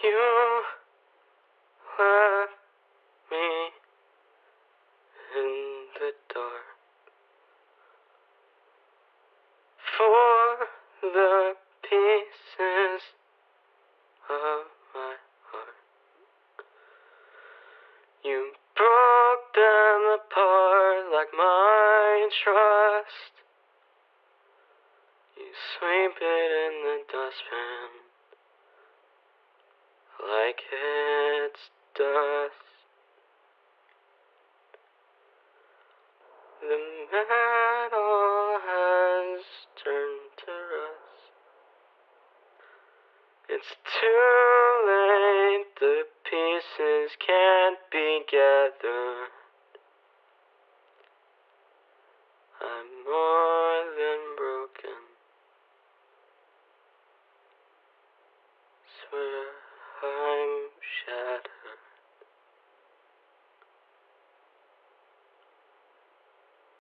You left me in the dark for the pieces of my heart. You broke them apart like my trust. You sweep it in the dustbin like it's dust. The metal has turned to rust. It's too late, the pieces can't be gathered. I'm more than broken. Swear Shattered.